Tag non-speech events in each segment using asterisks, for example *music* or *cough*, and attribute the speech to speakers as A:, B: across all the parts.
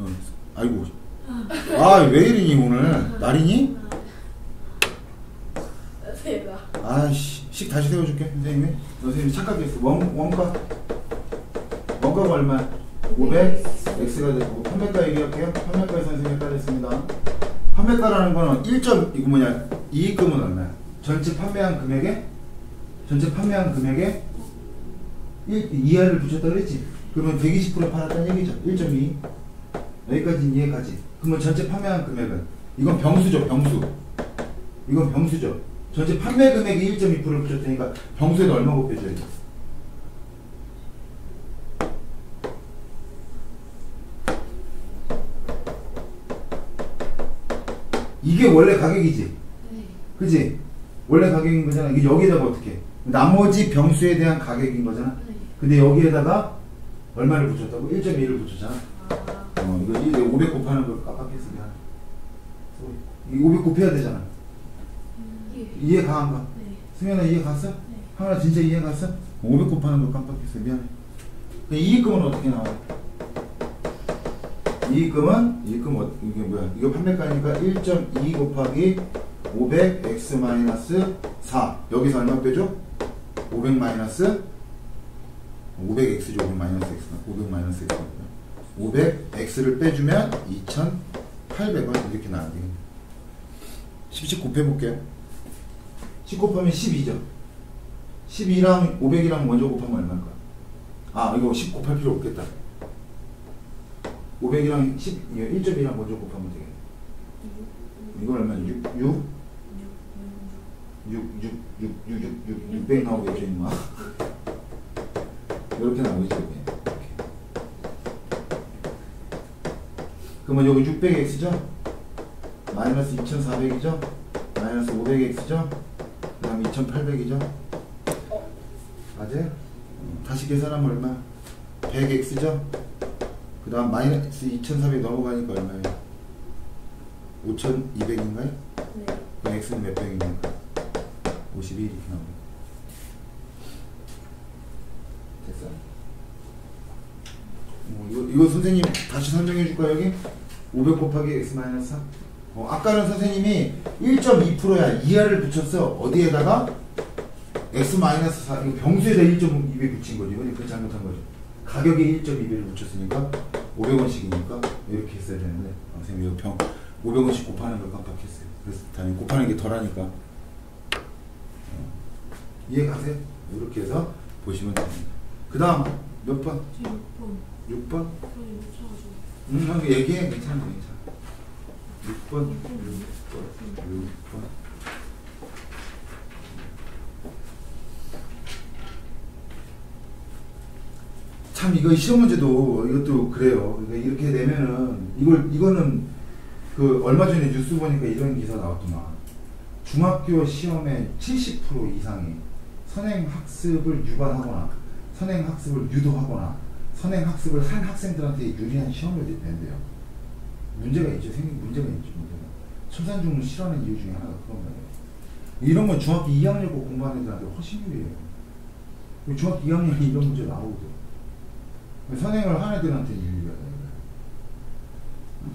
A: 어, 아이고. 아, 왜 이러니, 오늘? 날이니? 아이씨, 식 다시 세워줄게, 선생님이. 선생님이 착각했어. 원, 원가. 원가가 얼마? 500, x가 되고. 판매가 얘기할게요. 판매가에 선생님이 따졌습니다. 판매가라는 거는 1점, 이거 뭐냐. 이익금은 얼마야? 전체 판매한 금액에? 전체 판매한 금액에 1, 이하를 붙였다 그랬지? 그러면 120% 팔았다는 얘기죠. 1.2. 여기까지 이해가지. 그러면 전체 판매한 금액은? 이건 병수죠, 병수. 이건 병수죠. 전체 판매 금액이 1.2%를 붙였으니까 병수에도 얼마 곱해줘야 돼? 이게 원래 가격이지.
B: 네.
A: 그지? 원래 가격인 거잖아. 이게 여기다가 어떻게? 해? 나머지 병수에 대한 가격인 거잖아.
B: 네.
A: 근데 여기에다가 얼마를 붙였다고? 1.2를 붙였잖아.
B: 아.
A: 어, 이거 이500 곱하는 걸 깜빡했어. 미안. 이500 곱해야 되잖아.
B: 예.
A: 이해 가안 가?
B: 네.
A: 승현아 이해 갔어?
B: 네.
A: 하나 진짜 이해 갔어? 500 곱하는 걸 깜빡했어. 미안해. 그 이익금은 어떻게 나와? 이익금은 이익금 어, 이게 뭐야? 이거 판매가니까 1.2 곱하기 500 x 마이너스 4 여기서 얼마 빼줘? 500 마이너스 500 x죠. 500 마이너스 x 500 마이너스 x 500 x를 빼주면 2,800원 이렇게 나와야 되겠네. 10씩 곱해볼게요. 10 곱하면 12죠. 12랑 500이랑 먼저 곱하면 얼마일까? 아, 이거 10 곱할 필요 없겠다. 500이랑 10, 1.2랑 먼저 곱하면 되겠네. 이거 얼마야? 6, 6, 6, 6, 6, 6, 6, 6, 600 나오겠죠, 임마. 이렇게 나오겠죠, 이게. 이렇게. 그러면 여기 600x죠? 마이너스 2400이죠? 마이너스 500x죠? 그 다음 2800이죠? 맞아요? 음, 다시 계산하면 얼마? 100x죠? 그 다음 마이너스 2400 넘어가니까 얼마예요? 5200인가요?
B: 네.
A: 그럼 x는 몇 평입니까? 52 이렇게 나오네. 됐어? 어, 이거, 이거 선생님 다시 설명해 줄까요, 여기? 500 곱하기 x 마이너스 3? 어, 아까는 선생님이 1.2%야. 이하를 붙였어. 어디에다가? x 마이너스 4. 이거 병수에다 1.2배 붙인 거죠. 이거 그 잘못한 거죠. 가격에 1.2배를 붙였으니까 500원씩이니까 이렇게 했어야 되는데 아, 선생님 이거 병 500원씩 곱하는 걸 깜빡했어요. 그래서 당연히 곱하는 게 덜하니까 어, 이해 가세요? 이렇게 해서 보시면 됩니다. 그 다음 몇 번?
B: 저 6번.
A: 6번?
B: 저희 못 찾아서.
A: 응, 형 얘기해. 괜찮아, 괜찮아. 6번, 6번, 6번. 참 이거 시험 문제도 이것도 그래요. 그러니까 이렇게 되면은 이걸 이거는 그 얼마 전에 뉴스 보니까 이런 기사 나왔더만 중학교 시험의 70% 이상이 선행 학습을 유발하거나 선행 학습을 유도하거나 선행 학습을 한 학생들한테 유리한 시험을 낸대요. 문제가 있죠. 생긴 문제가 있죠. 문제가. 첨산중을 싫어하는 이유 중에 하나가 그런 거예요. 이런 건 중학교 2학년 꼭 공부하는 애들한테 훨씬 유리해요. 중학교 2학년에 이런 문제 나오거든. 선행을 한 애들한테 유리하다.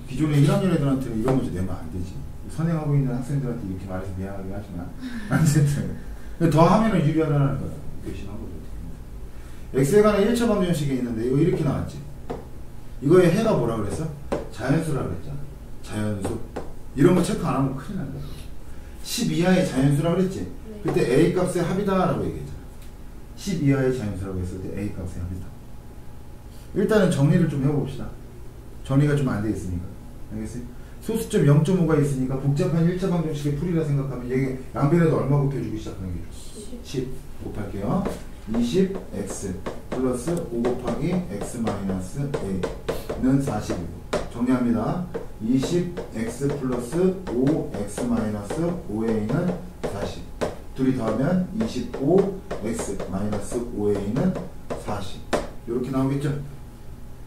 A: 기존에 1학년 애들한테는 이런 문제 내면 안 되지. 선행하고 있는 학생들한테 이렇게 말해서 미안하게 하지만 *laughs* 어쨌든 더 하면은 유리하다는 거야. 열심히 하고 x에 관한 1차 방정식이 있는데 이거 이렇게 나왔지. 이거의 해가 뭐라 그랬어? 자연수라 그랬잖아. 자연수. 이런 거 체크 안 하면 큰일 난다. 10 이하의 자연수라 그랬지.
B: 네.
A: 그때 a 값의 합이다라고 얘기했잖아. 10 이하의 자연수라고 했을 때 a 값의 합이다. 일단은 정리를 좀 해봅시다. 정리가 좀 안 돼 있으니까. 알겠어요? 소수점 0.5가 있으니까 복잡한 1차 방정식의 풀이라 생각하면 얘 양변에도 얼마 곱해주기 시작하는 게 좋아? 10 곱할게요. 20x 플러스 5 곱하기 x 마이너스 a는 40이고 정리합니다. 20x 플러스 5x 마이너스 5a는 40 둘이 더하면 25x 마이너스 5a는 40 이렇게 나오겠죠?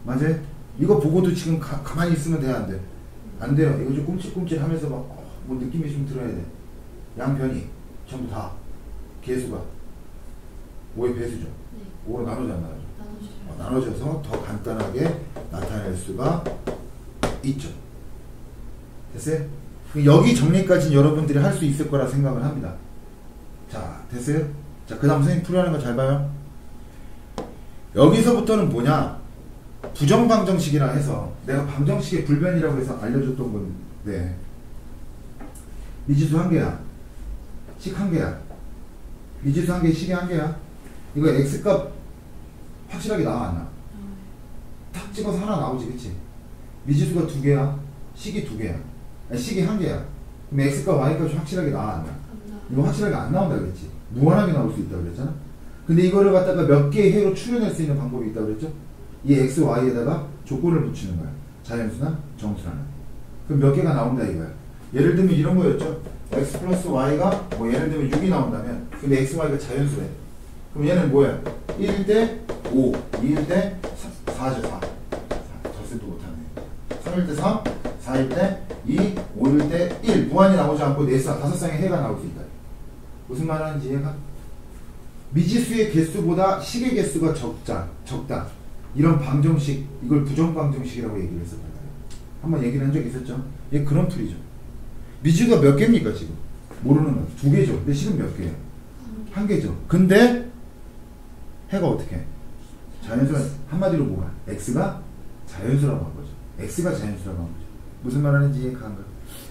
A: 맞아요? 이거 보고도 지금 가, 가만히 있으면 돼야 안 돼? 안 돼요. 이거 좀 꼼찔꼼찔 하면서 막, 어, 뭐 느낌이 좀 들어야 돼. 양변이 전부 다 개수가 5의 배수죠.
B: 네.
A: 5로 나누지 안 나누죠? 어, 나눠져서 더 간단하게 나타낼 수가 있죠. 됐어요? 여기 정리까지는 여러분들이 할 수 있을 거라 생각을 합니다. 자, 됐어요? 자, 그 다음 선생님 풀이하는 거 잘 봐요. 여기서부터는 뭐냐? 부정방정식이라 해서 내가 방정식의 불변이라고 해서 알려줬던 건데 미지수 한 개야. 식 한 개야. 미지수 한 개, 식이 한 개야. 이거 x값 확실하게 나와 안 나? 탁 찍어서 하나 나오지, 그치? 미지수가 두 개야. 식이 두 개야. 아니, 식이 한 개야. 그럼 x값, y값이 확실하게 나와 안 나? 이거 확실하게 안 나온다 그랬지. 무한하게 나올 수 있다고 그랬잖아. 근데 이거를 갖다가 몇 개의 해로 추려낼 수 있는 방법이 있다고 그랬죠. 이 x, y에다가 조건을 붙이는 거야. 자연수나 정수라는. 그럼 몇 개가 나온다 이거야. 예를 들면 이런 거였죠. x 플러스 y가 뭐 예를 들면 6이 나온다면 근데 x, y가 자연수래. 그럼 얘는 뭐야? 1일 때 5, 2일 때 4죠 4. 덧셈도 못하네. 3일 때 3, 4일 때 2, 5일 때 1. 무한이 나오지 않고 4쌍, 5쌍의 해가 나올 수 있다. 무슨 말 하는지 이해가? 미지수의 개수보다 식의 개수가 적자, 적다. 이런 방정식, 이걸 부정방정식이라고 얘기를 말이에요. 한번 얘기를 한 적 있었죠? 얘 그런 풀이죠. 미지수가 몇 개입니까, 지금? 모르는 건. 두 개죠. 근데 식은 몇 개예요? 한 개죠. 근데 해가 어떻게 해? 자연수가 한마디로 뭐야? x가 자연수라고 한 거죠. x가 자연수라고 한 거죠. 무슨 말 하는지 이해가는가?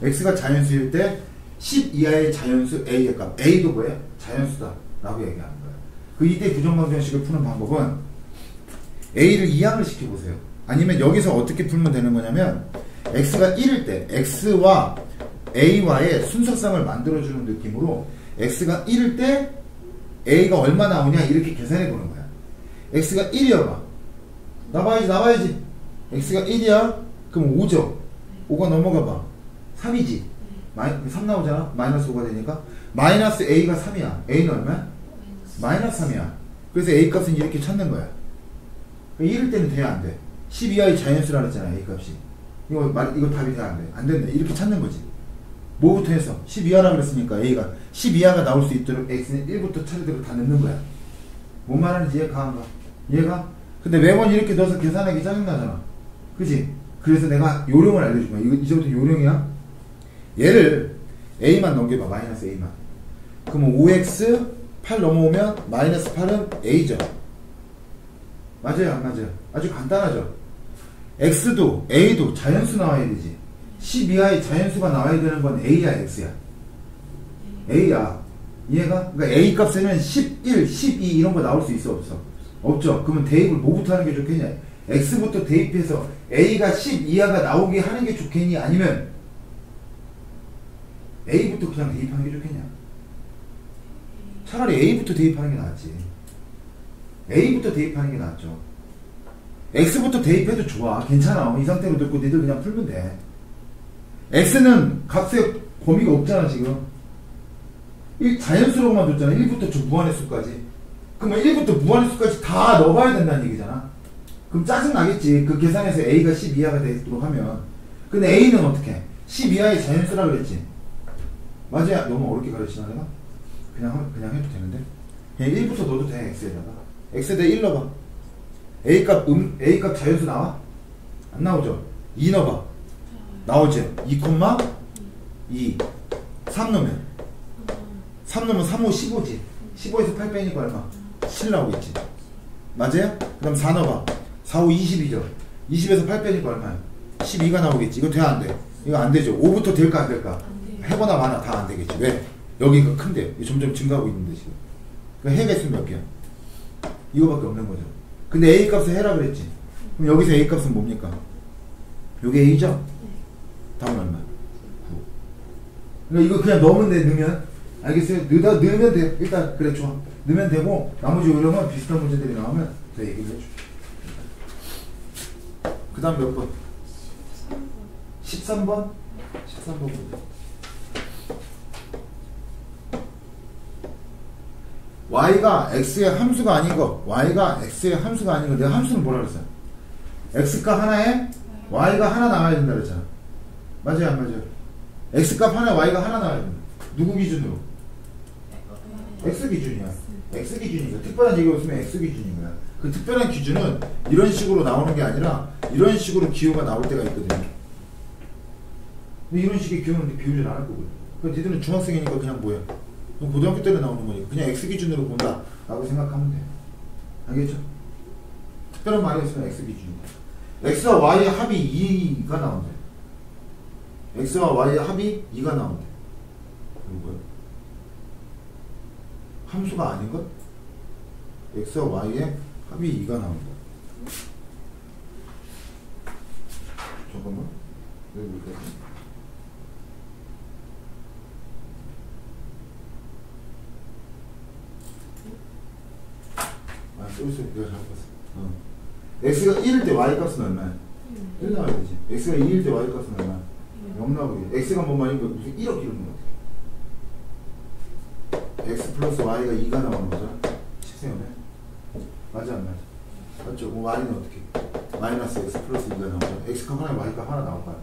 A: x가 자연수일 때 10 이하의 자연수 a의 값 a도 뭐예요? 자연수다 라고 얘기하는 거예요. 그 이때 부정방정식을 푸는 방법은 a를 이항을 시켜보세요. 아니면 여기서 어떻게 풀면 되는 거냐면 x가 1일 때 x와 a와의 순서쌍을 만들어주는 느낌으로 x가 1일 때 a가 얼마 나오냐 이렇게 계산해 보는 거야. x가 1이어봐. 나와야지 나와야지. x가 1이야? 그럼 5죠. 5가 넘어가 봐. 3이지. 마이, 3 나오잖아. 마이너스 5가 되니까. 마이너스 a가 3이야. a는 얼마야? 마이너스 3이야. 그래서 a 값은 이렇게 찾는 거야. 1일 때는 돼야 안 돼. 10 이하의 자연수라 그랬잖아. a 값이. 이거 말 이거 답이 돼야 안 돼. 안 된다. 이렇게 찾는 거지. 뭐부터 해서 10 이하라 그랬으니까 a가 10 이하가 나올 수 있도록 x는 1부터 차례대로 다 넣는 거야. 뭔 말하는지 이해 가한가? 이해가? 근데 매번 이렇게 넣어서 계산하기 짜증나잖아. 그지? 그래서 내가 요령을 알려줄 거야. 이거 이제부터 요령이야. 얘를 a만 넘겨봐. 마이너스 a만. 그러면 5x 8 넘어오면 마이너스 8은 a죠. 맞아요? 안 맞아요? 아주 간단하죠? x도 a도 자연수 나와야 되지. 10 이하의 자연수가 나와야 되는 건 a야 x야. a야. 이해가? 그러니까 a 값에는 11, 12 이런 거 나올 수 있어 없어? 없죠. 그러면 대입을 뭐부터 하는 게 좋겠냐? x부터 대입해서 a가 10 이하가 나오게 하는 게 좋겠니? 아니면 a부터 그냥 대입하는 게 좋겠냐? 차라리 a부터 대입하는 게 낫지. a부터 대입하는 게 낫죠. x부터 대입해도 좋아. 괜찮아. 이 상태로 듣고 니들 그냥 풀면 돼. X는 값의 범위가 없잖아 지금. 이 자연스러워만 뒀잖아. 1부터 저 무한의 수까지. 그러면 1부터 무한의 수까지 다 넣어봐야 된다는 얘기잖아. 그럼 짜증 나겠지. 그 계산에서 a가 10 이하가 되도록 하면. 근데 a는 어떻게? 10 이하의 자연수라 그랬지. 맞아요. 너무 어렵게 가르치나 내가? 그냥 하- 그냥 해도 되는데. 그냥 1부터 넣어도 돼 x에다가. x에다 1 넣어봐. a 값 음, a 값 자연수 나와? 안 나오죠. 2 넣어봐. 나오죠. 2, 2. 3 넣으면 3 넣으면 3, 5, 15지. 15에서 8 빼니까 얼마? 7 나오겠지. 맞아요? 그 다음 4 넣어봐. 4, 5, 20이죠. 20에서 8 빼니까 얼마야? 12가 나오겠지. 이거 돼, 안 돼? 이거 안 되죠. 5부터 될까, 안 될까? 해보나 마나 다 안 되겠지. 왜? 여기가 큰데. 점점 증가하고 있는데, 지금. 그해 개수는 몇 개야? 이거밖에 없는 거죠. 근데 A 값을 해라 그랬지. 그럼 여기서 A 값은 뭡니까? 요게 A죠? 답은 얼마? 9. 그러니까 이거 그냥 넣으면 돼, 넣으면. 알겠어요? 넣다, 넣으면 돼. 일단, 그래, 좋아. 넣으면 되고, 나머지 요령은 비슷한 문제들이 나오면 더 얘기를 해줘. 그 다음 몇 번? 13번? 13번 문제. y가 x의 함수가 아닌 거, y가 x의 함수가 아닌 거, 내가 함수는 뭐라 그랬어? x값 하나에 y가 하나 나와야 된다 그랬잖아. 맞아요, 안 맞아요? x값 하나에 y가 하나 나와야 된다. 누구 기준으로? x 기준이야. x 기준이니까 특별한 얘기 없으면 x 기준인 거야. 그 특별한 기준은 이런 식으로 나오는 게 아니라 이런 식으로 기호가 나올 때가 있거든요. 근데 이런 식의 기호는 비우질 않을 거고요. 그러니까 니들은 중학생이니까 그냥 뭐야? 그럼 고등학교 때는 나오는 거니까 그냥 x 기준으로 본다 라고 생각하면 돼. 알겠죠? 특별한 말이 없으면 x 기준이야. x와 y의 합이 2가 나온대. X와 y의 합이 2가 나온대. 이거 뭐야? 함수가 아닌 것? x와 y의 합이 2가 나온다. 잠깐만. 여기 볼까요? 아, 쏘리 내가 잘못 봤어. 어. x가 1일 때 y 값은 얼마야? 1 나와야 되지. x가 2일 때 y 값은 얼마야? 0 나오게. x가 뭐 말인 거야? 무슨 1억 이런 거 x 플러스 y가 2가 나오는 거잖아. 식세우네. 맞아 안 맞아? 맞죠? 뭐 y는 어떻게? 마이너스 x 플러스 2가 나오잖아. x 값 하나 y 값 하나 나올 거 아니야.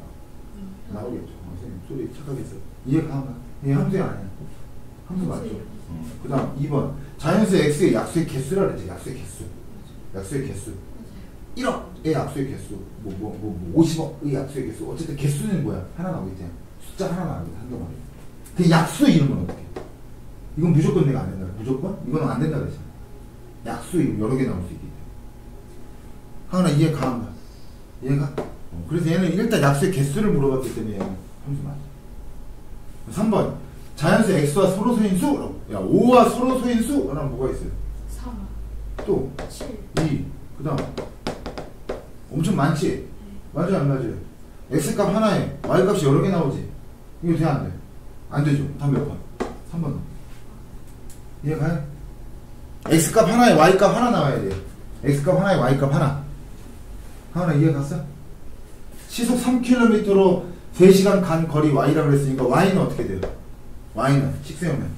A: 나오겠죠. 어, 선생님 소리 착각했어. 이해가 안 가? 이게 함수야 아니야? 함수 맞죠? 어. 그 다음 2번 자연수 x의 약수의 개수라 그랬지 약수의 개수 약수의 개수 1억 의 약수의 개수 뭐 뭐뭐 50억의 약수의 개수. 어쨌든 개수는 뭐야? 하나 나오겠지 숫자 하나 나오겠지 한두 마리 그 약수 이름은 어떻게? 이건 무조건 내가 안 된다. 무조건? 이거는 안 된다 그랬잖아. 약수 이름 여러 개 나올 수 있기 때문에. 하나 이해 가한가 이해가? 어, 그래서 얘는 일단 약수의 개수를 물어봤기 때문에 얘는 함수 맞아 3번. 자연수 x와 서로 소인수? 야 5와 서로 소인수? 그럼 뭐가 있어요?
B: 3,
A: 또?
B: 7,
A: 2, 그 다음 엄청 많지? 맞아 안 맞아요? x값 하나에 y값이 여러 개 나오지? 이거 돼 안 돼? 안 되죠? 다음 몇 번? 3번 이해가요? x값 하나에 y값 하나 나와야 돼요 x값 하나에 y값 하나 하나 이해 갔어? 시속 3km로 3시간 간 거리 y라고 그랬으니까 y는 어떻게 돼요? y는 식세우면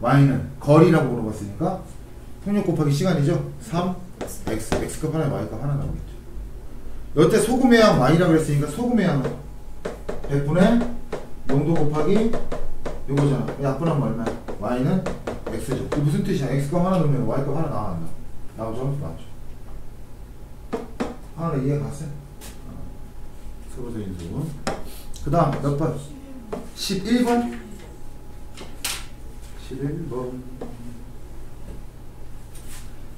A: y는 거리라고 물어봤으니까 속력 곱하기 시간이죠? 3 x x값 하나에 y값 하나 나오겠죠 여태 소금의 양 y라고 그랬으니까 소금의 양은 100분의 농도 곱하기 요거잖아 약분하면 얼마야? y는 x죠 이게 무슨 뜻이야? x값 하나 넣으면 y값 하나 나와난다 나오죠? 맞죠 하나 이해? 서로서 인수 그 다음 몇 번? 11번 11번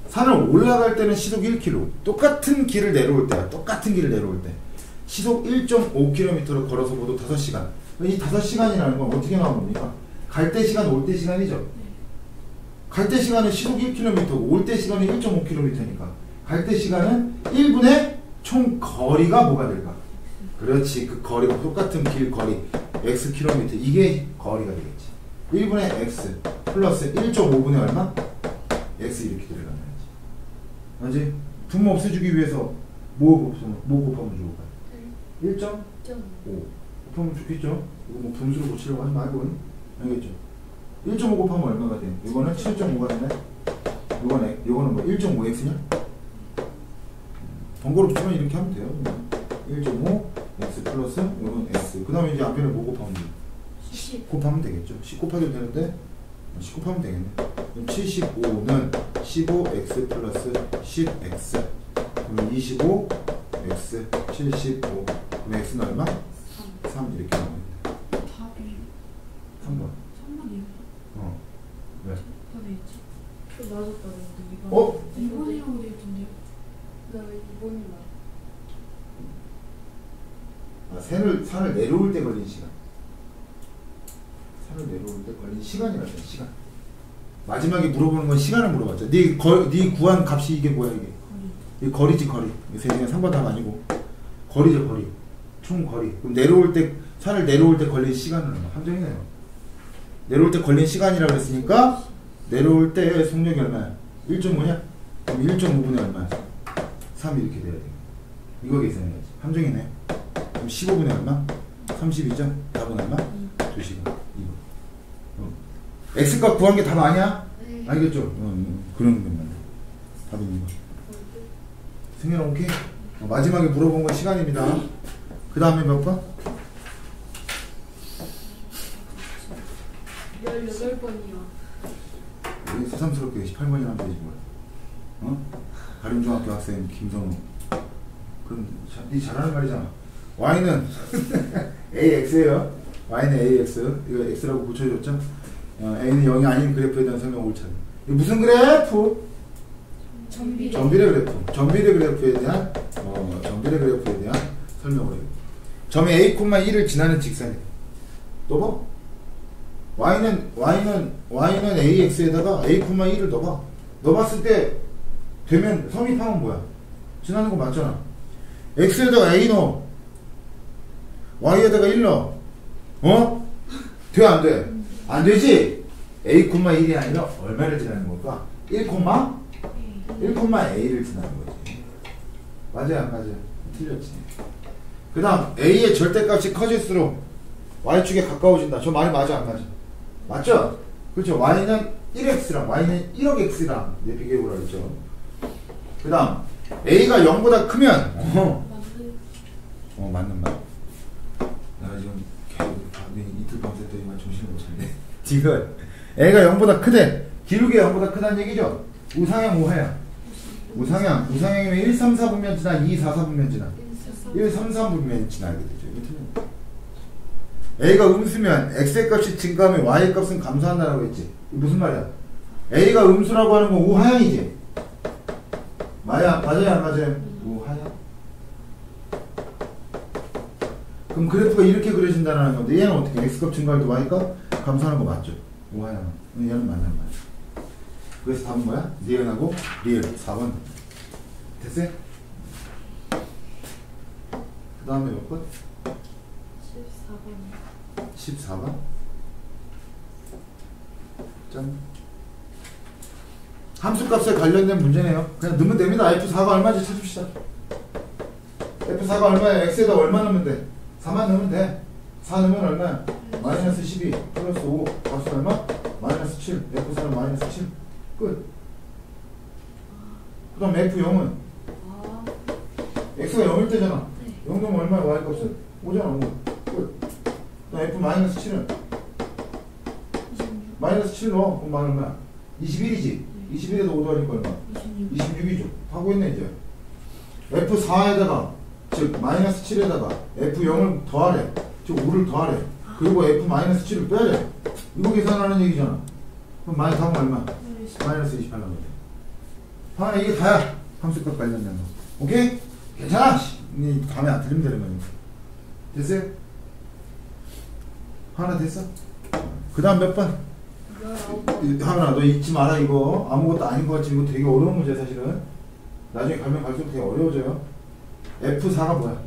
A: 산을 올라갈 때는 시속 1km 똑같은 길을 내려올 때야 똑같은 길을 내려올 때 시속 1.5km를 걸어서 모두 5시간 이 5시간이라는 건 어떻게 나온 겁니까? 갈 때 시간 올 때 시간이죠 갈 때 시간은 시속 1km고 올 때 시간은 1.5km니까 갈 때 시간은 1분의 총 거리가 뭐가 될까? 그렇지 그 거리가 똑같은 길 거리 x km 이게 거리가 되겠지 1분의 x 플러스 1.5분의 얼마? x 이렇게 들어가 맞지? 분모 없애주기 위해서 뭐 곱하면 뭐 곱하면 좋을까요? 1.5 곱하면 좋겠죠? 이거 뭐 분수로 고치려고 하지 말고 알겠죠? 1.5 곱하면 얼마가 돼? 이거는 7.5가 되네 이거는 이거는 뭐 1.5x냐? 번거롭 치면 이렇게 하면 돼요 1.5 x 플러스 이건 x 그 다음에 이제 앞에는 뭐 곱하면 돼?
B: 10,
A: 곱하면 되겠죠 10 곱하기도 되는데 10 곱하면 되겠네 그럼 75는 15x 플러스 10x 그러면 25x 75 그럼 x는 얼마?
B: 3,
A: 3 이렇게 나옵니다
B: 답이
A: 3번
B: 3번이요?
A: 어 왜?
B: 답이 있지?
C: 그 맞았다는데 2번.
A: 어?
B: 2번이라고 되어 있던데요?
C: 나왜 2번이 맞
A: 아, 산을, 산을 내려올 때 걸린 시간 걸린 시간이라서 시간 마지막에 물어보는 건 시간을 물어봤죠 네, 거, 네 구한 값이 이게 뭐야 이게
B: 거리.
A: 이 거리지 거리. 세 시간 3번 답 아니고 거리죠 거리. 총 거리. 그럼 내려올 때 산을 내려올 때 걸린 시간은 얼마? 함정이네요. 내려올 때 걸린 시간이라고 그랬으니까 내려올 때 속력이 얼마야? 1.5냐? 그럼 1.5분의 얼마야? 3 이렇게 돼야 돼. 이거 계산해야지. 함정이네. 그럼 15분의 얼마? 32죠? 답은 얼마? 2시간. 2번. 어. x값 구한 게 답 아니야?
C: 네.
A: 알겠죠? 어, 어, 그런 것만. 답은 2번. 승현아 오케이? 어, 마지막에 물어본 건 시간입니다. 그 다음에 몇 번?
C: 18번이요.
A: 왜 새삼스럽게 18번이라면 되지 뭘. 어? 가림중학교 학생 김선우. 그럼 자, 네 잘하는 말이잖아. y는 *laughs* ax예요. y는 ax. 이거 x라고 고쳐줬죠? 어, a는 0이 아닌 그래프에 대한 설명. 이거 무슨 그래프?
C: 전비.
A: 전비례 그래프. 전비례 그래프에 대한 어, 전비례 그래프에 대한 설명을 해요. 점이 a, 1을 지나는 직선이. 또 봐. y는 y는 y는 ax에다가 a, 1을 넣어봐. 넣어봤을 때 되면 성립하면 뭐야? 지나는 거 맞잖아. x에다가 a 넣어. y에다가 1 넣어. 어? 돼, 안 돼? 안 되지? a, 1이 아니라 얼마를 지나는 걸까? 1, 1,
B: 네.
A: 1,a를 지나는 거지. 맞아요, 안 맞아요? 틀렸지. 그 다음, a의 절대값이 커질수록 y축에 가까워진다. 저 말이 맞아, 안 맞아? 맞죠? 그렇죠. y는 1x랑 y는 1억 x랑 비교해보라 했죠. 그 다음, a가 0보다 크면, 어, 어 맞는 말. 내가 지금 계속 이틀 밤새더니만 정신을 못 차리네. 지금 애가 0보다 크대. 기울기가 0보다 크다는 얘기죠. 우상향 우하향. 우상향 우상향이면 1, 3, 4분면 지나 2, 4, 4분면 지나 1, 3, 3분면 지나게 되죠. A가 음수면 X의 값이 증가하면 Y의 값은 감소한다라고 했지. 무슨 말이야? A가 음수라고 하는 건 우하향이지. 맞아, 맞아요, 안 맞아요? 우하향. 그럼 그래프가 이렇게 그려진다는 건데 얘는 어떻게 x값 증가할 때 y값 감소하는 거 맞죠? 우하향 얘는 맞는 말이야 그래서 답은 뭐야? 니은하고 리을 4번 됐어요? 그 다음에 몇 번?
C: 14번.
A: 14번 짠 함수값에 관련된 문제네요 그냥 넣으면 됩니다 f4가 얼마인지 찾읍시다 f4가 얼마야? x에다 얼마 넣으면 돼? 4만 넣으면 돼. 4 넣으면 얼마야? 마이너스 12 플러스 5 값은 얼마? 마이너스 7 F4는 마이너스 7 끝. 그 다음 F0은
C: 아,
A: X가 0일 때잖아.
C: 네.
A: 0 넣으면 얼마야? Y 값은? 5잖아 5 끝. 그 다음 F 마이너스 7은
B: 26.
A: 마이너스 7 넣어. 그럼 만 얼마야? 21이지? 21에도 5 더하니까 얼마?
B: 26.
A: 26 이죠. 하고 있네 이제. F4에다가 즉 마이너스 7에다가 F0을 더하래. 즉 5를 더하래. 그리고 F 마이너스 7을 빼래. 이거 계산하는 얘기잖아. 그럼 마이너스 하면 얼마? 마이너스 28 나오면 돼. 아 이게 다야. 함수값 관련된 거. 오케이? 괜찮아. 씨. 이 다음에 안 틀리면 되는 거니까. 됐어요? 하나 됐어? 그 다음 몇 번?
C: 19번.
A: 이- 하은아 너 잊지 마라 이거 아무것도 아닌 것 같지만 이거 되게 어려운 문제 사실은 나중에 가면 갈수록 되게 어려워져요 F4가 뭐야?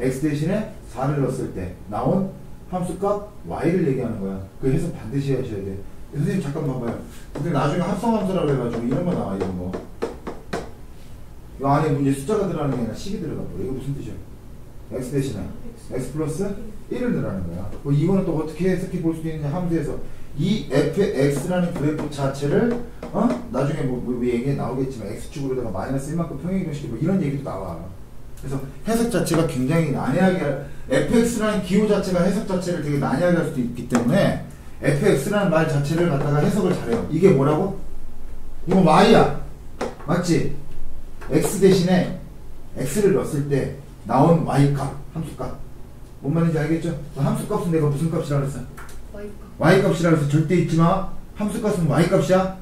A: X 대신에 4를 넣었을 때 나온 함수값 Y를 얘기하는 거야. 그 해석 반드시 하셔야 돼. 선생님 잠깐 봐봐요. 근데 나중에 합성함수라고 해가지고 이런 거 나와 이런 거. 이 안에 문제 숫자가 들어가는 게 아니라 식이 들어가 버려. 이거 무슨 뜻이야? X 대신에 X 플러스 1을 넣으라는 거야. 뭐 이거는 또 어떻게 해석해 볼 수도 있느냐 함수에서. 이 fx라는 그래프 자체를 어? 나중에 뭐, 뭐 얘기 나오겠지만 x축으로다가 마이너스 1만큼 평행이동시키고 뭐 이런 얘기도 나와. 그래서 해석 자체가 굉장히 난해하게 할- fx라는 기호 자체가 해석 자체를 되게 난해하게 할 수도 있기 때문에 fx라는 말 자체를 갖다가 해석을 잘해요. 이게 뭐라고? 이거 y야. 맞지? x 대신에 x를 넣었을 때 나온 y값 함수값 뭔 말인지 알겠죠? 그 함수값은 내가 무슨 값이라 그랬어?
C: 와이프.
A: y값이라 그래서 절대 잊지 마 함수값은 y값이야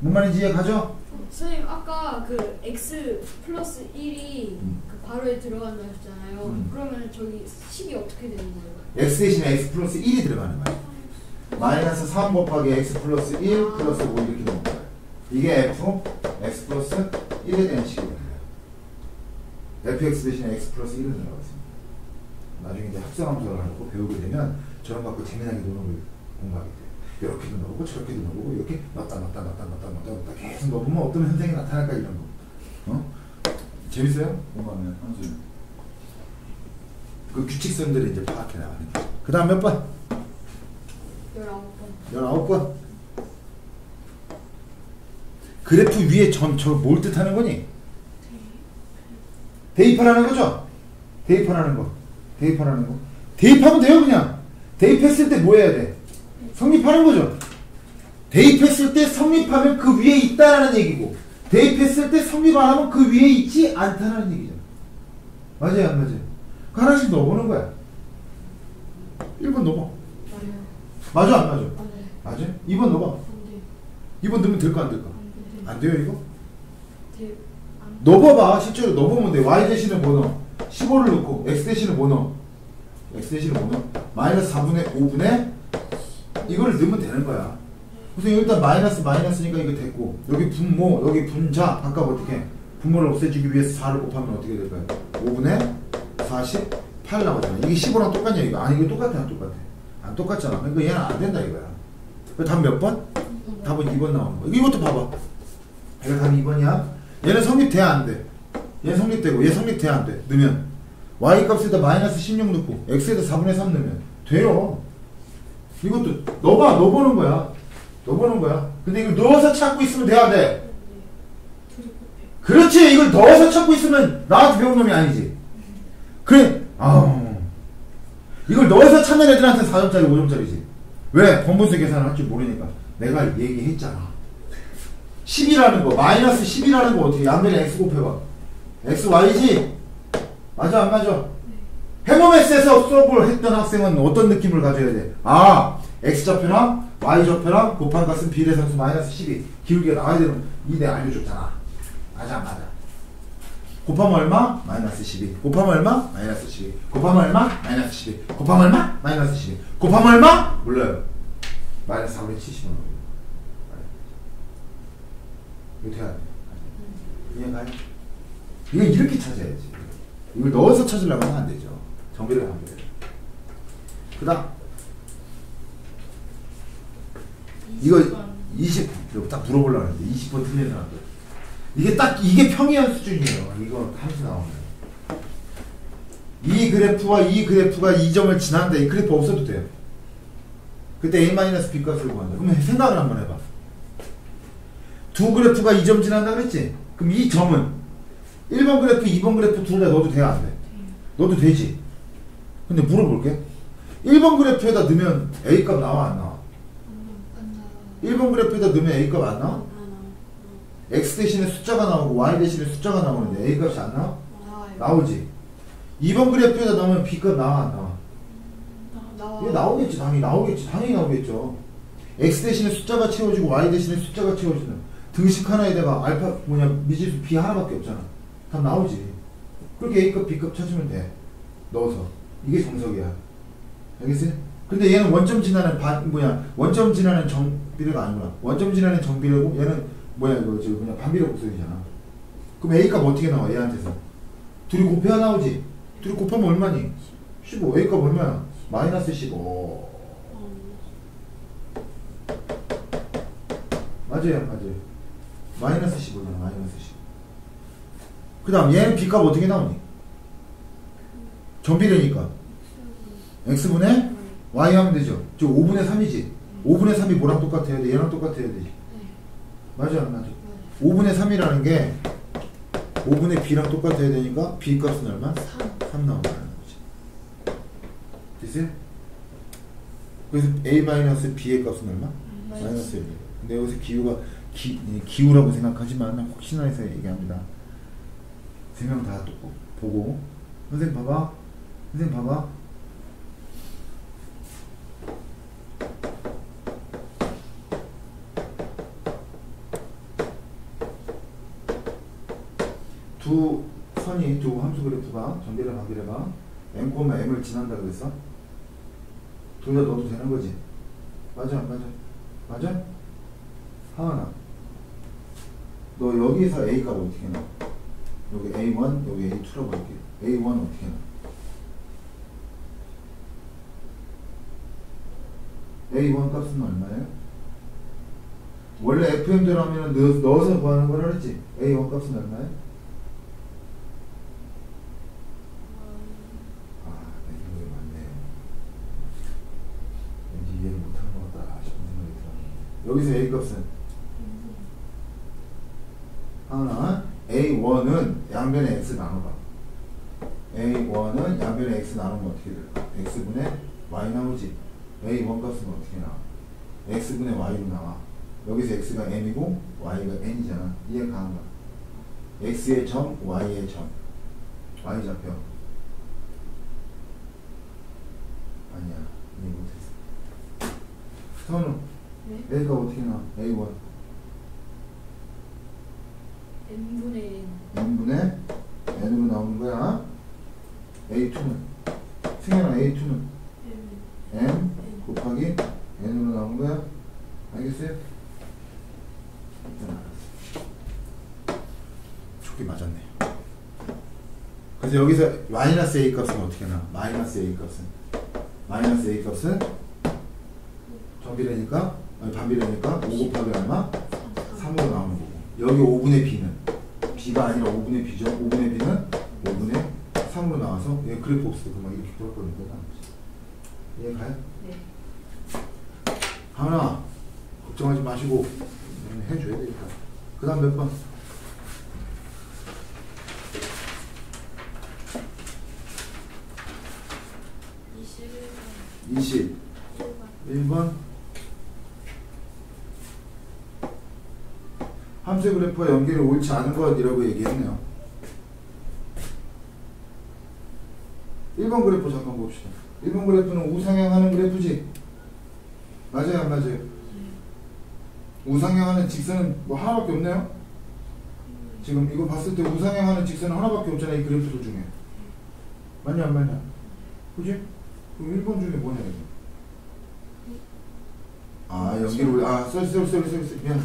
A: 뭔 말인지 이해 가죠?
C: 선생님 아까 그 x 플러스 1이
A: 음.
C: 그 괄호에 들어간다 했잖아요.
A: 음.
C: 그러면 저기 식이 어떻게 되는 거예요?
A: x 대신에 x 플러스 1이 들어가는 거야 마이너스 3 곱하기 x 플러스 1 플러스 5 이렇게 되는 거야 이게 f x 플러스 1에 대한 식이 되는 거야 fx 대신에 x 플러스 1을 들어갔습니다 나중에 이제 합성함수를 하고 배우게 되면 저런 갖고 재미나게 노는 걸 공부하게 돼 이렇게도 넣고 저렇게도 넣고 이렇게 넣다 넣다 넣다 넣다 넣다 넣다 계속 넣어보면 어떤 현상이 나타날까 이런 거 어? 재밌어요? 공부하면 함수는 그 규칙선들이 이제 파악해 나가는 거죠 그 다음 몇 번?
C: 19번.
A: 19번 그래프 위에 점 저 뭘 뜻하는 거니? 대입하라는 거죠? 대입하라는 거 대입하라는 거 대입하면 돼요 그냥 대입했을 때 뭐 해야 돼? 성립하는 거죠 대입했을 때 성립하면 그 위에 있다라는 얘기고 대입했을 때 성립 안 하면 그 위에 있지 않다는 얘기죠 맞아요 안 맞아요? 그 하나씩 넣어보는 거야 1번 넣어봐
B: 맞아요.
A: 맞아 안 맞아?
B: 안 돼.
A: 맞아? 2번 넣어봐
B: 안 돼.
A: 2번 넣으면 될까 안 될까?
B: 안 돼.
A: 안 돼요 이거?
C: 대 안.
A: 넣어봐봐 실제로 넣어보면 돼 y 대신에 뭐 넣어? 15를 넣고 x 대신에 뭐 넣어? x 대신에 뭐 넣어? 마이너스 4분의 5분의 이거를 넣으면 되는 거야 그래서 일단 마이너스 마이너스니까 이거 됐고 여기 분모 여기 분자 아까 어떻게? 분모를 없애주기 위해서 4를 곱하면 어떻게 될까요? 5분의 48 나오잖아 이게 15랑 똑같냐 이거? 아니 이거 똑같아 안 똑같아? 안 똑같잖아. 그러니까 얘는 안 된다 이거야. 그답몇 번? 답은 2번 나오는 거야 이것도 봐봐. 얘가 답이 2번이야? 얘는 성립돼 안 돼? 얘 성립되고 얘 성립돼 안 돼? 넣으면. y 값에다 마이너스 16 넣고 x에다 4분의 3 넣으면 돼요. 이것도 넣어봐 넣어보는 거야 넣어보는 거야? 근데 이걸 넣어서 찾고 있으면 돼야 돼. 그렇지 이걸 넣어서 찾고 있으면 나한테 배운 놈이 아니지. 그래 아우. 이걸 넣어서 찾는 애들한테 4점짜리 5점짜리지. 왜? 번분수 계산을 할 줄 모르니까. 내가 얘기했잖아. 10이라는 거 마이너스 10이라는 거 어떻게 양변에 x 곱해봐. X y지? 맞아 안 맞아? 해머메스에서 수업을 했던 학생은 어떤 느낌을 가져야 돼? 아, x좌표랑 y좌표랑 곱한 값은 비례상수 마이너스 12 기울기가 나와야 되는 이내 알려줬잖아. 맞아 안 맞아? 곱하면 얼마? 마이너스 12 곱하면 얼마? 마이너스 12 곱하면 얼마? 마이너스 12 곱하면 얼마? 마이너스 12 곱하면 얼마? 몰라요. 마이너스 4분의 70원 이거 돼야? 돼 이해가요? 이거 이렇게 찾아야지. 이걸 넣어서 찾으려고 하면 안 되죠. 정비를 하면 돼요. 그 다음 이거 20, 이거 딱 물어보려고 했는데 20번 틀리는 사람들. 이게 딱 이게 평이한 수준이에요. 이거 함수 나오면. 이 그래프와 이 그래프가 이 점을 지난다 이 그래프 없어도 돼요. 그때 A-B 값을 구한다. 그러면 생각을 한번 해봐. 두 그래프가 이 점 지난다 그랬지? 그럼 이 점은 1번 그래프 2번 그래프 둘 다 넣어도 돼야 안 돼? 넣어도 되지? 근데 물어볼게. 1번 그래프에다 넣으면 A값 나와 안 나와?
C: 안 나.
A: 1번 그래프에다 넣으면 A값 안 나와? X 대신에 숫자가 나오고 Y 대신에 숫자가 나오는데 A값이 안 나와? 나오지 2번 그래프에다 넣으면 B값 나와 안 나와?
C: 나와.
A: 이게 나오겠지 당연히 나오겠지 당연히 나오겠죠 X 대신에 숫자가 채워지고 Y 대신에 숫자가 채워지는 등식 하나에다가 알파 뭐냐 미지수 B 하나밖에 없잖아 답 나오지 그렇게 A값 B값 찾으면 돼 넣어서 이게 정석이야 알겠어요? 근데 얘는 원점 지나는 반 뭐야 원점 지나는 정 비례가 아니구나 원점 지나는 정비례고? 얘는 뭐야 이거 저 그냥 반비례 곡선이잖아. 그럼 A값 어떻게 나와 얘한테서? 둘이 곱해야 나오지. 둘이 곱하면 얼마니? 15 A값 얼마야? 마이너스 15 맞아요 맞아요. 마이너스 15잖아 마이너스 15 그 다음 얘는 B값 어떻게 나오니? 정비례니까. X분의 Y 하면 되죠. 저 5분의 3이지 5분의 3이 뭐랑 똑같아야 돼? 얘랑 똑같아야 되지 맞아 안 맞아? 5분의 3이라는 게 5분의 B랑 똑같아야 되니까 B 값은 얼마? 3 나온다는 거지. 됐어요? 그래서 A-B의 값은 얼마? 마이너스. 1 근데 여기서 기후가 기, 기후라고 생각하지만 혹시나 해서 얘기합니다. 세 명 다 보고. 선생님 봐봐. 선생님 봐봐 두 선이 두 함수 그래프가 전개를 관계래가 m, m을 지난다 그랬어? 둘 다 넣어도 되는 거지? 맞아 안 맞아? 맞아? 하은아 너 여기서 A 값 어떻게 나와? 여기 A1 여기 A2라고 할게 A1 어떻게 나와? A1 값은 얼마예요? 원래 FM대로 하면 넣, 넣어서 구하는 거라 그랬지? A1 값은 얼마예요? 여기서 A 값은? 하나 A1은 양변의 X 나눠봐. A1은 양변에 X 나누면 어떻게 될까? X분의 Y 나오지? A1 값은 어떻게 나와? X분의 Y로 나와. 여기서 X가 M이고 Y가 N이잖아. 이해가 안 가? X의 점, Y의 점. Y 좌표
C: 아니야. 이해 못했어.
A: 그 A가 어떻게 나와? A1
C: n분의 n.
A: N분의 n으로 나오는 거야. A2는 승현아 A2는
C: n
A: n 곱하기 n으로 나오는 거야. 알겠어요? 알았어 좋게 맞았네. 그래서 여기서 마이너스 A 값은 어떻게 나와? 마이너스 A 값은? 마이너스 A 값은? 정비례니까 아니 반비례니까? 5 곱하기 얼마? 3으로 나오는 거고. 여기 5분의 b는? b가 아니라 5분의 b죠? 5분의 b는 5분의 3으로 나와서 얘 그래프 없을 때막 이렇게 돌아버리는 거야 이해 가요?
C: 네.
A: 하나 걱정하지 마시고 음, 해줘야 되겠다 그 다음 몇 번?
C: 이십일
A: 21번 함수 그래프와 연결이 옳지 않은 것이라고 얘기했네요. 1번 그래프 잠깐 봅시다. 1번 그래프는 우상향하는 그래프지? 맞아요 안 맞아요? 우상향하는 직선은 뭐 하나밖에 없네요? 지금 이거 봤을 때 우상향하는 직선은 하나밖에 없잖아 이 그래프들 중에. 맞냐 안 맞냐? 그지? 그럼 1번 중에 뭐냐 이거? 아 연기를 올려 아 sorry sorry sorry sorry 미안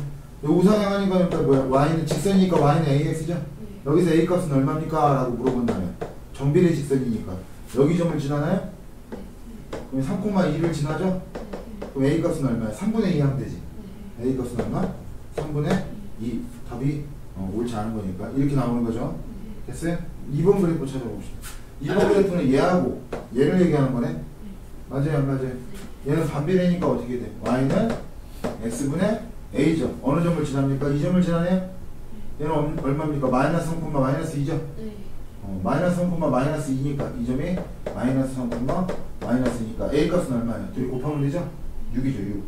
A: 우상향하니까 그러니까 뭐야 y는 직선이니까 y는 ax죠
C: 네.
A: 여기서 a 값은 얼마입니까? 라고 물어본다면 정비례 직선이니까 여기 점을 지나나요? 그럼 3,2를 지나죠? 그럼 a 값은 얼마야? 3분의 2 하면 되지 a 값은 얼마? 3분의 2 답이 어, 옳지 않은 거니까 이렇게 나오는 거죠 됐어요? 2번 그래프 찾아봅시다 2번 그래프는 얘하고 얘를 얘기하는 거네 맞아요 안 맞아요? 얘는 반비례니까 어떻게 돼? y는 x분의 a죠 어느 점을 지납니까? 이 점을 지나네요? 얘는 얼- 얼마입니까? 마이너스 3, 마이너스 2죠?
C: 네.
A: 어, 마이너스 3, 마이너스 2니까 이 점이 마이너스 3, 마이너스 2니까 a 값은 얼마예요? 둘이 곱하면 되죠? 6이죠 6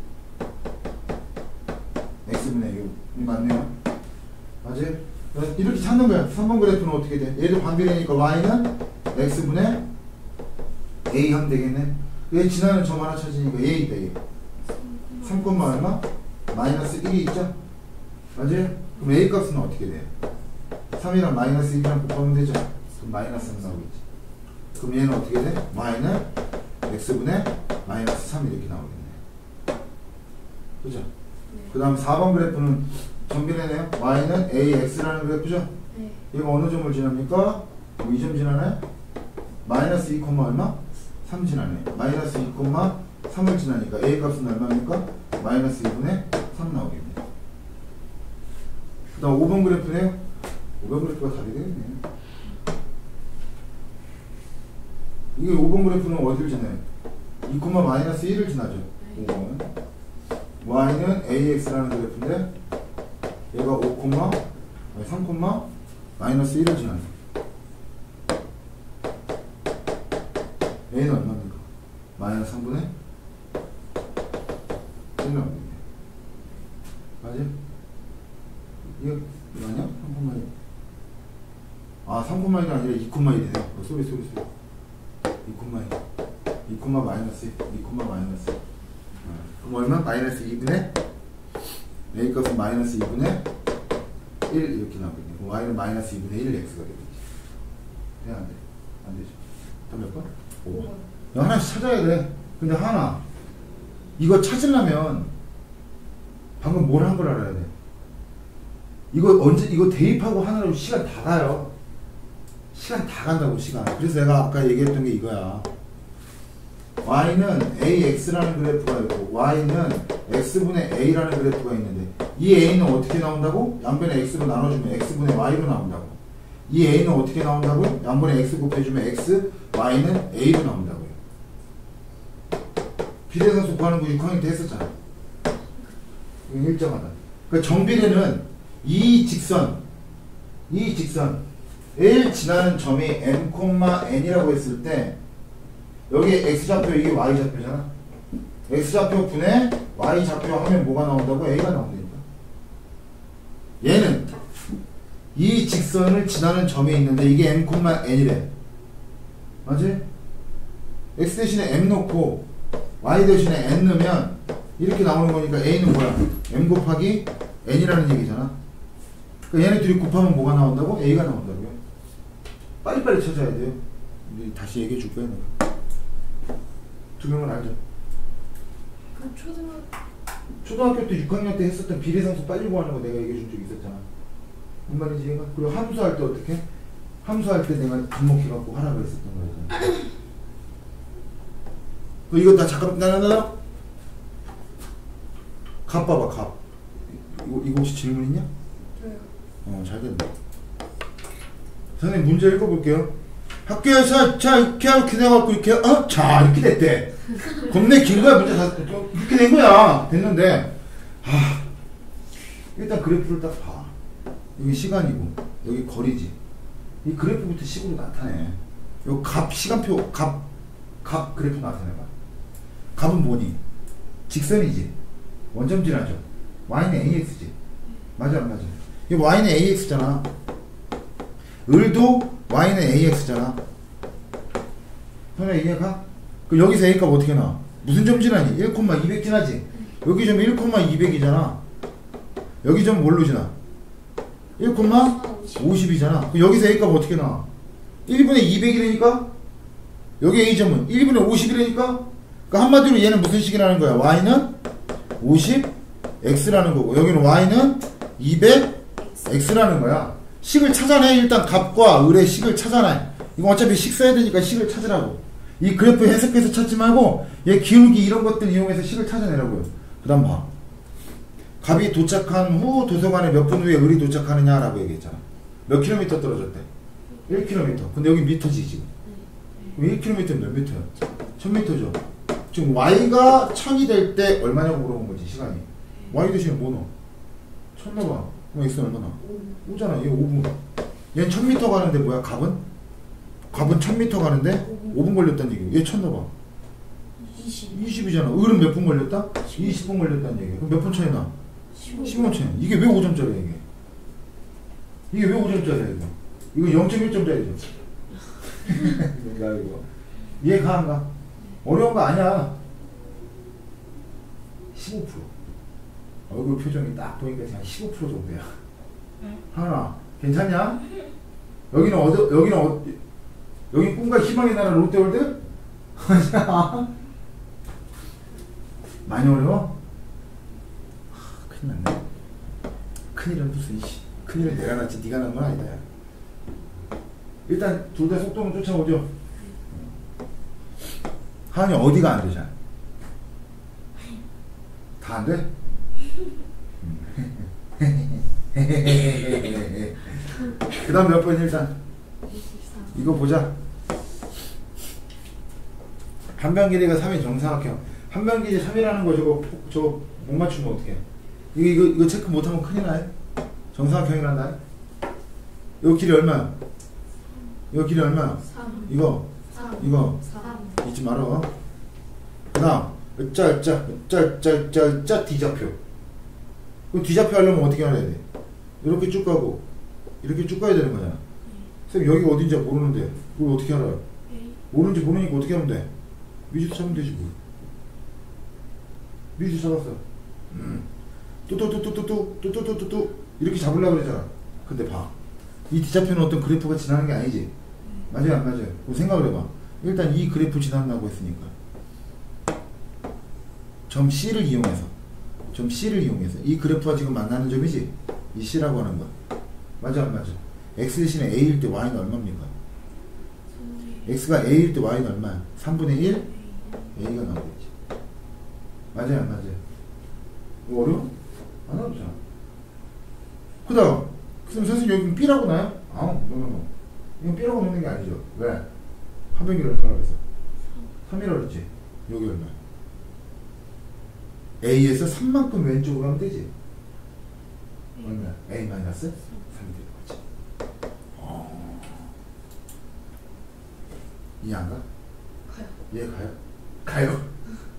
A: x분의 6 이 맞네요 맞아요? 그래서 이렇게 찾는 거야 3번 그래프는 어떻게 돼? 얘도 반비례니까 y는 x분의 a 하면 되겠네 얘 지나는 점 하나 찾으니까 얘 있다 얘 3, 얼마? 마이너스 1이 있죠? 맞아요? 그럼 a 값은 어떻게 돼요? 3이랑 마이너스 1이랑 곱하면 되죠? 그럼 마이너스 3 나오겠지. 그럼 얘는 어떻게 돼? y는 x분의 마이너스 3 이렇게 나오겠네. 그죠? 그 다음 4번 그래프는 정비례네요. y는 ax라는 그래프죠?
C: 네.
A: 얘가 어느 점을 지납니까? 뭐이점 지나나요? 마이너스 2, 얼마? 3 지나네. 마이너스 2, 3을 지나니까 a 값은 얼마입니까? 마이너스 2분의 3 나오겠네. 그 다음 5번 그래프네요. 5번 그래프가 답이 되겠네. 이게 5번 그래프는 어디를 지나요? 2, 마이너스 1을 지나죠. 5번. y는 ax라는 그래프인데 얘가 5, 아니 3, 마이너스 1을 지나요. a는 얼마입니까? 마이너스 3분의 1을 나오겠네. 맞아요? 이거, 이거 아니야? 3,1. 아, 3,1이 아니라 2,1이네요. 어, sorry, sorry, sorry. 2,1. 2, 마이너스 2, 마이너스. 어, 그럼 얼마? 마이너스 2분의 a 값은 마이너스 2분의 1 이렇게 나오겠네. 그럼 y는 마이너스 2분의 1 x가 되겠지. 돼, 안 돼? 안 되죠. 다몇 번? 5번. 너 하나씩 찾아야 돼. 근데 하나. 이거 찾으려면 방금 뭘 한 걸 알아야 돼. 이거 언제 이거 대입하고 하느라고 시간 다 가요. 시간 다 간다고 시간. 그래서 내가 아까 얘기했던 게 이거야. y는 ax라는 그래프가 있고 y는 x분의 a라는 그래프가 있는데 이 a는 어떻게 나온다고? 양변에 x로 나눠주면 x분의 y로 나온다고. 이 a는 어떻게 나온다고요? 양변에 x 곱해주면 x, y는 a로 나온다고요. 비례상수 구하는 거 6학년 때 했었잖아. 일정하다. 그러니까 정비례는 이 직선, 이 직선, L 지나는 점이 m, n이라고 했을 때 여기 x좌표 이게 y좌표잖아. x좌표 분의 y좌표 하면 뭐가 나온다고? a가 나온다니까. 얘는 이 직선을 지나는 점이 있는데 이게 m, n이래. 맞지? x 대신에 m 놓고 y 대신에 n 넣으면 이렇게 나오는 거니까 a는 뭐야? m 곱하기 n이라는 얘기잖아. 그러니까 얘네 둘이 곱하면 뭐가 나온다고? a가 나온다고요. 빨리빨리 찾아야 돼요. 다시 얘기해 줄 거야. 내가. 두 명은 알죠?
C: 그 초등학교
A: 초등학교 때 6학년 때 했었던 비례상수 빨리 구하는 거 내가 얘기해 준 적 있었잖아. 뭔 말인지 얘가? 그리고 함수할 때 어떻게? 함수할 때 내가 분목해갖고 하라 그랬었던 거잖아. 그 이거 다 잠깐 나나나 값 봐봐 값. 이거 이거 혹시 질문 있냐?
C: 저요.
A: 어, 잘 됐네. 선생님 문제 읽어볼게요. 학교에서 자 이렇게 이렇게 돼갖고 이렇게 어? 자 이렇게 됐대. 겁내 긴 거야 문제 다 이렇게 된 거야. 됐는데 아 일단 그래프를 딱 봐. 여기 시간이고 여기 거리지. 이 그래프부터 식으로 나타내. 요값 시간표 값 값 그래프 나타내봐. 값은 뭐니? 직선이지. 원점진하죠. y는 ax지. 맞아 안 맞아? 이 y는 ax잖아. 을도 y는 ax잖아. 선생 이해가? 그 여기서 a 값 어떻게 나와? 무슨 점 지나니? 1,200 지나지? 여기 점 1,200이잖아. 여기 점 뭘로 지나? 1,50이잖아. 그 여기서 a 값 어떻게 나와? 1분의 200이라니까? 여기 a 점은 1분의 50이라니까? 그러니까 한마디로 얘는 무슨 식이라는 거야? y는 50 x라는 거고 여기는 y는 200 x라는 거야. 식을 찾아내 일단 값과 을의 식을 찾아내. 이거 어차피 식 써야 되니까 식을 찾으라고. 이 그래프 해석해서 찾지 말고 얘 기울기 이런 것들 이용해서 식을 찾아내라고요. 그 다음 봐. 값이 도착한 후 도서관에 몇 분 후에 을이 도착하느냐라고 얘기했잖아. 몇 킬로미터 떨어졌대? 1킬로미터. 근데 여기 미터지 지금. 그럼 1킬로미터면 몇 미터야? 1000미터죠. 지금 y가 1000이 될 때 얼마냐고 물어본 거지 시간이. y 대신에 뭐 넣어? 1000 넣어봐. 그럼 x 얼마 나? 5 잖아. 얘 5분. 얘는 1000m 가는데 뭐야? 값은? 값은 1000m 가는데 5분 걸렸다는 얘기야. 얘1000 넣어봐.
C: 20.
A: 20 이잖아. 을은 몇 분 걸렸다? 20 분 걸렸다는 얘기야. 그럼 몇 분 차이 나? 15분 차이. 이게 왜 5점짜리야 이게? 이게 왜 5점짜리야 이거? 이거 0.1점짜리죠. 뭔가 이거. 이해가 안 가? 어려운 거 아니야. 15%. 얼굴 표정이 딱 보니까 그냥 15% 정도야. 하나, 괜찮냐? 여기는 어디, 여기는 어디, 여기 꿈과 희망의 나라 롯데월드? *laughs* 많이 어려워? 하, 큰일 났네. 큰일은 무슨, 씨. 큰일은 내가 났지, 네가 난 건 아니다, 야. 일단, 둘 다 속도는 쫓아오죠? 하은이 어디가 안 되잖아? 다 안 돼? *laughs* 그 다음 몇 번 일단
C: 24.
A: 이거 보자. 한변 길이가 3의 정사각형 한변 길이 3이라는 거 저거 포- 저거 못 맞추면 어떡해? 이거 이거 이거 체크 못하면 큰일 나요? 정사각형이란다 이거 길이 얼마야? 이거 길이 얼마야?
C: 3.
A: 이거?
C: 3.
A: 이거
C: 3.
A: 잊지 말어 그 다음 짜짜짜짜짜 D좌표 그 D좌표 하려면 어떻게 해야 돼 이렇게 쭉 가고 이렇게 쭉 가야 되는 거잖아 선생님 여기가 어딘지 모르는데 그걸 어떻게 알아요
C: A.
A: 모르는지 모르니까 어떻게 하면 돼? 미주도 찾으면 되지 뭐. 미주 찾았어. 음. 뚜뚜뚜뚜뚜뚜뚜뚜뚜뚜 이렇게 잡으려고 그러잖아. 근데 봐. 이 D좌표는 어떤 그래프가 지나는 게 아니지. 맞아요 안 맞아요? 그 생각을 해봐. 일단 이 그래프 지난다고 했으니까. 점 C를 이용해서. 점 C를 이용해서. 이 그래프가 지금 만나는 점이지. 이 C라고 하는 거야. 맞아 안 맞아? X 대신에 A일 때 Y는 얼마입니까? x가 a일 때 y는 얼마야? 3분의 1 a가 나오겠지. 맞아요, 안 맞아요? 이거 어려워? 안 어렵잖아. 그 다음, 선생님 여기 b라고 나요? 아우, 노노노. 이건 b라고 놓는 게 아니죠. 왜? 한변기를 얼마라고 했어? 3이라고 그랬지. 여기 얼마야? a에서 3만큼 왼쪽으로 하면 되지. 얼마야? a 마이너스 3이 되는 거지. 어. 이해 안 가?
C: 가요.
A: 이해 가요? 가요?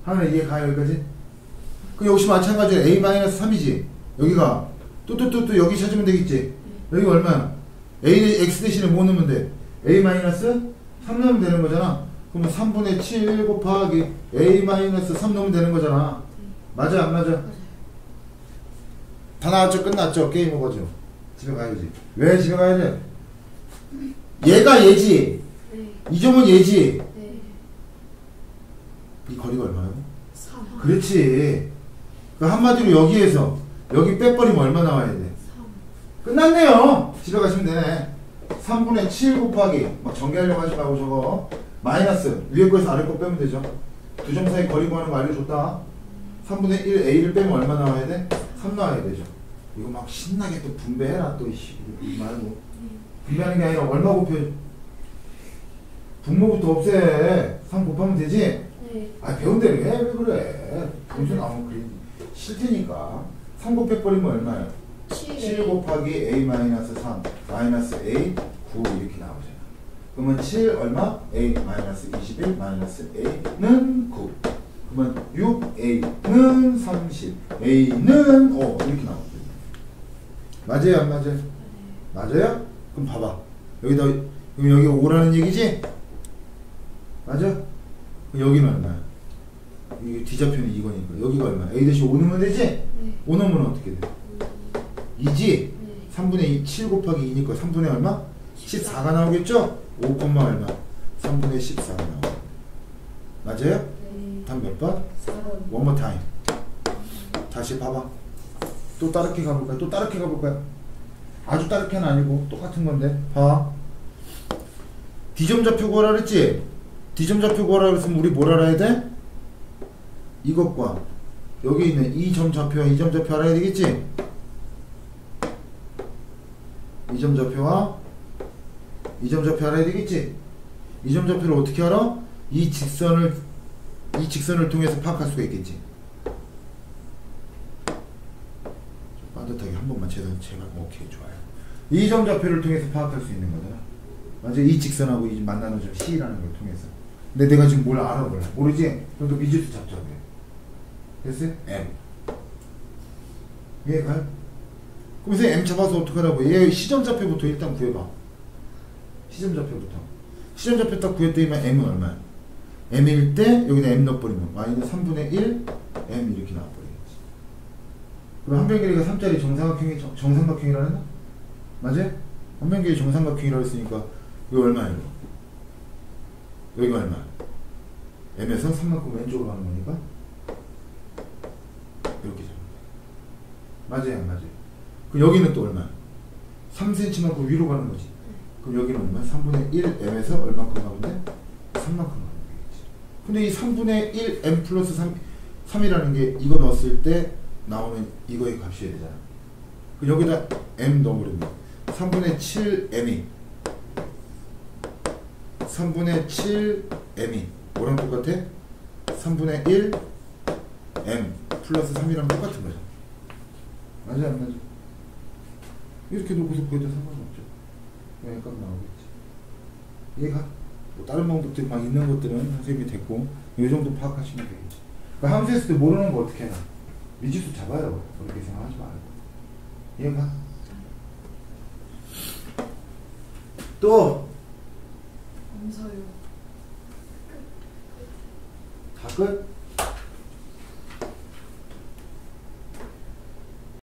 A: 하나 이해 가요 여기까지? 그 역시 마찬가지로 a-3이지 여기가 또또 또 또 여기 찾으면 되겠지 여기 얼마야? a x 대신에 뭐 넣으면 돼? A-3 넣으면 되는 거잖아 그러면 3분의 7 곱하기 a-3 넣으면 되는 거잖아 맞아 안 맞아? 다 나왔죠? 끝났죠? 게임 오버죠? 집에 가야지. 왜 집에 가야 돼? 얘가 얘지.
C: 네.
A: 이 점은 얘지.
C: 네.
A: 이 거리가 얼마예요?
C: 3.
A: 그렇지. 그 한마디로 여기에서 여기 빼버리면 얼마 나와야 돼?
C: 3.
A: 끝났네요. 집에 가시면 되네. 3분의 7 곱하기 막 전개하려고 하지 말고 저거 마이너스 위에 거에서 아래 거 빼면 되죠. 두 점 사이 거리 구하는 거 알려줬다. 3분의 1 A를 빼면 얼마 나와야 돼? 3 나와야 되죠. 이거 막 신나게 또 분배해라 또 이씨 이거 말고 분배하는 게 아니라 얼마 곱혀 분모부터 없애 3 곱하면 되지?
C: 네.
A: 아 배운 대로 해왜 그래 분수 나오면 그래 싫테니까 3 곱해버리면 얼마예요?
C: 7.
A: 7 곱하기 a 마이너스 3 마이너스 a 9 이렇게 나오잖아. 그러면 7 얼마? a 마이너스 21 마이너스 a는 9. 그러면 6 a는 30 a는 5 이렇게 나오거든요. 맞아요 안 맞아요?
C: 네.
A: 맞아요? 그럼 봐봐. 여기다 그럼 여기 5라는 얘기지? 맞아? 그럼 여기는 얼마야? 이게 뒤좌표는 이거니까 여기가 얼마야? a 대신 5 넣으면 되지?
C: 네.
A: 5 넣으면 어떻게 돼? 2지?
C: 네.
A: 3분의 2, 7 곱하기 2니까 3분의 얼마? 14가 나오겠죠? 5, 얼마? 3분의 14가 나오고 맞아요?
C: 네.
A: 다음 몇 번?
C: 4번.
A: One more time 다시 봐봐 또 따르게 가볼까요? 또 따르게 가볼까요? 아주 따르게는 아니고 똑같은 건데 봐 D점 좌표 구하라 그랬지? D점 좌표 구하라 그랬으면 우리 뭘 알아야 돼? 이것과 여기 있는 이점 좌표와 이점 좌표 알아야 되겠지? 이점 좌표와 이점 좌표 알아야 되겠지? 이점 좌표를 어떻게 알아? 이 직선을 이 직선을 통해서 파악할 수가 있겠지. 좀 빠듯하게 한 번만 제발 제발 오케이 좋아요. 이 점 좌표를 통해서 파악할 수 있는 거잖아. 맞아 이 직선하고 이 만나는 점 C라는 걸 통해서. 근데 내가 지금 뭘 알아 몰라 모르지? 그럼 또 미지수 잡자 그래. 됐어요? M. 이해가요? 선생님 M 잡아서 어떡하라고? 얘 시점 좌표부터 일단 구해봐. 시점 좌표부터. 시점 좌표 딱 구했더니 M은 얼마야? M일 때 여기다 M 넣어버리면 Y는 3분의 1 M 이렇게 나와버리겠지. 그럼 한 변길이가 3짜리 정삼각형이 정- 정삼각형이라는 맞아요? 한 변길이 정삼각형이라고 했으니까 이거 얼마예요? 여기가 얼마? M에서 3만큼 왼쪽으로 가는 거니까 이렇게 잡는 거야. 맞아요, 안 맞아요? 그럼 여기는 또 얼마? 3cm만큼 위로 가는 거지. 그럼 여기는 얼마? 3분의 1 m에서 얼마큼 가면 돼? 3만큼 가면 되겠지. 근데 이 3분의 1 m 플러스 3, 3이라는 게 이거 넣었을 때 나오는 이거의 값이어야 되잖아. 그럼 여기다 m 넣어버리면 3분의 7 m이 3분의 7 m이 뭐랑 똑같아? 3분의 1 m 플러스 3이랑 똑같은 거죠. 맞아 안 맞아? 이렇게 놓고서 보여도 상관없죠. 여기까지 나오겠지. 이해가? 뭐 다른 방법들이 막 있는 것들은 선생님이 됐고 이 정도 파악하시면 되겠지. 그러니까 함수 했을 때 모르는 거 어떻게 해라? 미지수 잡아요. 그렇게 생각하지 말고. 이해가? 또!
C: 검사요.
A: 다 끝?